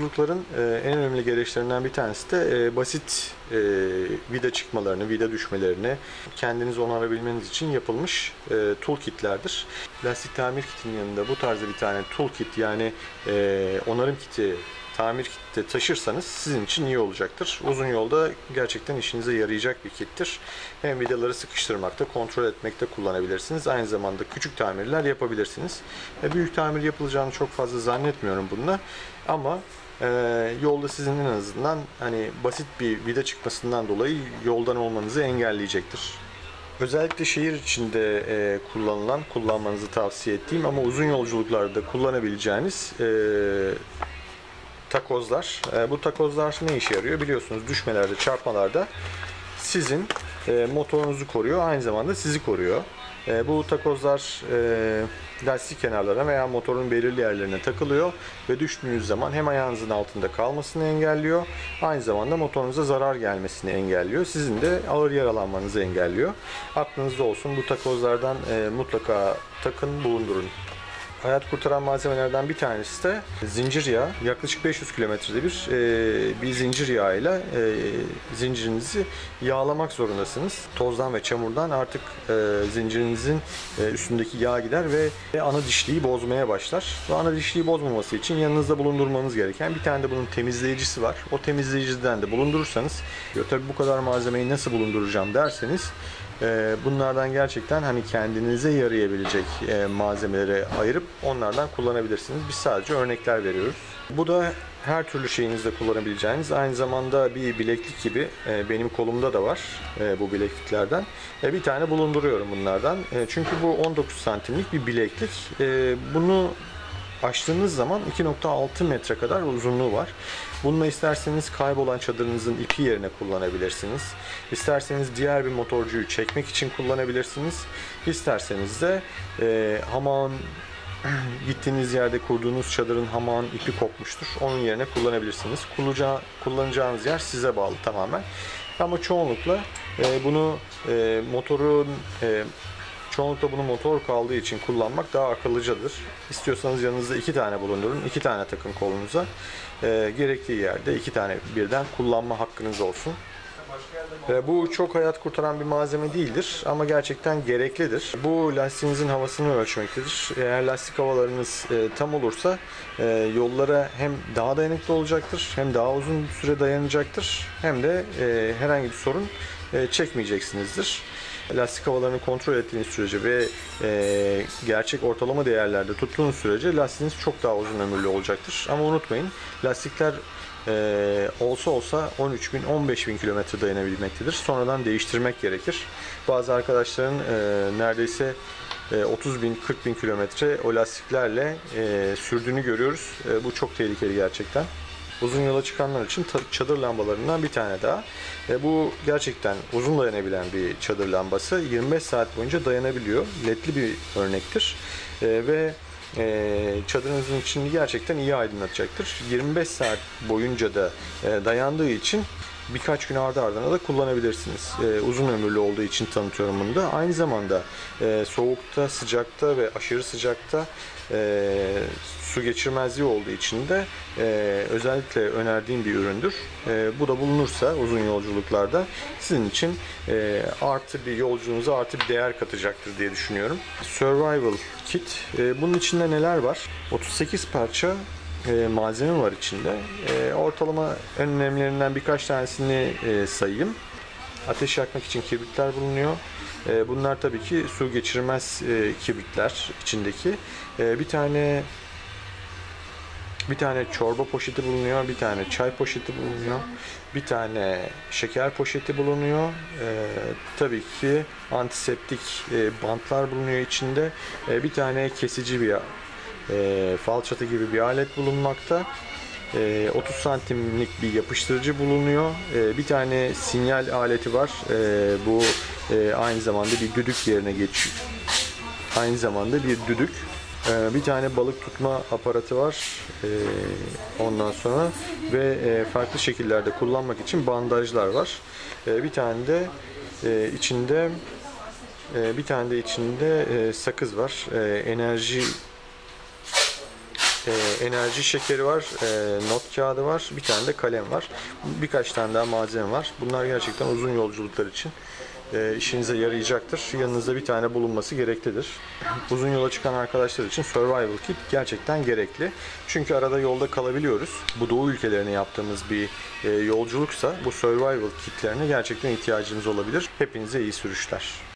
yolculukların e, en önemli gereçlerinden bir tanesi de e, basit e, vida çıkmalarını, vida düşmelerini kendiniz onarabilmeniz için yapılmış e, toolkitlerdir. Lastik tamir kitinin yanında bu tarzda bir tane toolkit yani e, onarım kiti tamir kitte taşırsanız sizin için iyi olacaktır. Uzun yolda gerçekten işinize yarayacak bir kittir. Hem vidaları sıkıştırmakta, kontrol etmekte kullanabilirsiniz. Aynı zamanda küçük tamirler yapabilirsiniz. Büyük tamir yapılacağını çok fazla zannetmiyorum bununla. Ama e, yolda sizin en azından hani basit bir vida çıkmasından dolayı yoldan olmanızı engelleyecektir. Özellikle şehir içinde e, kullanılan, kullanmanızı tavsiye ettiğim ama uzun yolculuklarda kullanabileceğiniz e, takozlar. E, bu takozlar ne işe yarıyor? Biliyorsunuz düşmelerde, çarpmalarda sizin e, motorunuzu koruyor, aynı zamanda sizi koruyor. E, bu takozlar e, lastik kenarlarına veya motorun belirli yerlerine takılıyor ve düştüğünüz zaman hem ayağınızın altında kalmasını engelliyor, aynı zamanda motorunuza zarar gelmesini engelliyor. Sizin de ağır yaralanmanızı engelliyor. Aklınızda olsun bu takozlardan e, mutlaka takın, bulundurun. Hayat kurtaran malzemelerden bir tanesi de zincir yağı. Yaklaşık 500 kilometrede bir e, bir zincir yağıyla e, zincirinizi yağlamak zorundasınız. Tozdan ve çamurdan artık e, zincirinizin e, üstündeki yağ gider ve ana dişliği bozmaya başlar. Bu ana dişliği bozmaması için yanınızda bulundurmanız gereken bir tane de bunun temizleyicisi var. O temizleyiciden de bulundurursanız, tabii bu kadar malzemeyi nasıl bulunduracağım derseniz bunlardan gerçekten hani kendinize yarayabilecek e, malzemeleri ayırıp onlardan kullanabilirsiniz. Biz sadece örnekler veriyoruz. Bu da her türlü şeyinizde kullanabileceğiniz aynı zamanda bir bileklik gibi e, benim kolumda da var e, bu bilekliklerden. Bir tane bulunduruyorum bunlardan. Çünkü bu 19 santimlik bir bileklik. Bunu açtığınız zaman 2.6 metre kadar uzunluğu var. Bununla isterseniz kaybolan çadırınızın ipi yerine kullanabilirsiniz. İsterseniz diğer bir motorcuyu çekmek için kullanabilirsiniz. İsterseniz de e, hamağın gittiğiniz yerde kurduğunuz çadırın hamağın ipi kopmuştur. Onun yerine kullanabilirsiniz. Kullanacağı, kullanacağınız yer size bağlı tamamen. Ama çoğunlukla e, bunu e, motorun e, Çoğunlukla bunu motor kaldığı için kullanmak daha akıllıcadır. İstiyorsanız yanınızda iki tane bulundurun, iki tane takın kolunuza. E, gerektiği yerde iki tane birden kullanma hakkınız olsun. E, bu çok hayat kurtaran bir malzeme değildir ama gerçekten gereklidir. Bu lastiğinizin havasını ölçmektedir. Eğer lastik havalarınız e, tam olursa e, yollara hem daha dayanıklı olacaktır, hem daha uzun süre dayanacaktır, hem de e, herhangi bir sorun e, çekmeyeceksinizdir lastik havalarını kontrol ettiğiniz sürece ve e, gerçek ortalama değerlerde tuttuğunuz sürece lastiğiniz çok daha uzun ömürlü olacaktır. Ama unutmayın lastikler e, olsa olsa 13 bin 15 bin kilometre dayanabilmektedir. Sonradan değiştirmek gerekir. Bazı arkadaşların e, neredeyse 30 e, bin 40 bin kilometre o lastiklerle e, sürdüğünü görüyoruz. E, bu çok tehlikeli gerçekten uzun yola çıkanlar için çadır lambalarından bir tane daha. E, bu gerçekten uzun dayanabilen bir çadır lambası. 25 saat boyunca dayanabiliyor. LED'li bir örnektir. E, ve e, çadırınızın içini gerçekten iyi aydınlatacaktır. 25 saat boyunca da e, dayandığı için birkaç gün ardı ardına da kullanabilirsiniz. E, uzun ömürlü olduğu için tanıtıyorum bunu da. Aynı zamanda e, soğukta, sıcakta ve aşırı sıcakta e, su geçirmezliği olduğu için de e, özellikle önerdiğim bir üründür. E, bu da bulunursa uzun yolculuklarda sizin için e, artı bir yolculuğunuza artı bir değer katacaktır diye düşünüyorum. Survival Kit. E, bunun içinde neler var? 38 parça e, malzeme var içinde. E, ortalama en önemlilerinden birkaç tanesini e, sayayım. Ateş yakmak için kibritler bulunuyor. E, bunlar tabii ki su geçirmez e, kibritler içindeki. E, bir tane bir tane çorba poşeti bulunuyor, bir tane çay poşeti bulunuyor, bir tane şeker poşeti bulunuyor. Ee, tabii ki antiseptik e, bantlar bulunuyor içinde. E, bir tane kesici bir e, falçatı gibi bir alet bulunmakta. E, 30 santimlik bir yapıştırıcı bulunuyor. E, bir tane sinyal aleti var. E, bu e, aynı zamanda bir düdük yerine geçiyor. Aynı zamanda bir düdük. Ee, bir tane balık tutma aparatı var. Ee, ondan sonra ve e, farklı şekillerde kullanmak için bandajlar var. Ee, bir tane de e, içinde e, bir tane de içinde sakız var. Enerji e, enerji şekeri var, e, not kağıdı var, bir tane de kalem var. Birkaç tane daha malzeme var. Bunlar gerçekten uzun yolculuklar için e, işinize yarayacaktır. Yanınızda bir tane bulunması gereklidir. Uzun yola çıkan arkadaşlar için survival kit gerçekten gerekli. Çünkü arada yolda kalabiliyoruz. Bu doğu ülkelerine yaptığımız bir e, yolculuksa bu survival kitlerine gerçekten ihtiyacımız olabilir. Hepinize iyi sürüşler.